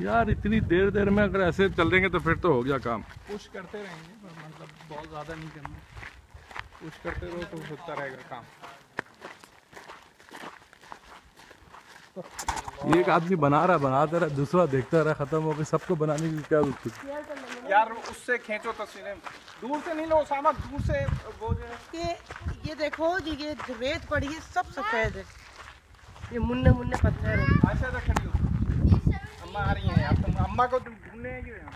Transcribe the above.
यार इतनी देर देर में अगर ऐसे चल चलेंगे तो फिर तो हो गया काम। कुछ करते रहेंगे पर मतलब बहुत ज़्यादा नहीं करना। पुश करते रहो तो होता रहेगा काम। एक आदमी बना रहा बनाता रहा दूसरा देखता रहा खत्म हो गया सबको बनाने की क्या ज़रूरत थी? यार उससे खींचो तस्वीरें। दूर से नहीं लो उसामा दूर से वो जो है। ये ये देखो जी ये रेत पड़ी है सब सफ़ेद है। ये मुन्ने मुन्ने पत्थर है। ऐसे तो खड़ी हो। अम्मा आ रही हैं। अम्मा को तुम ढूँढने आएगी यहाँ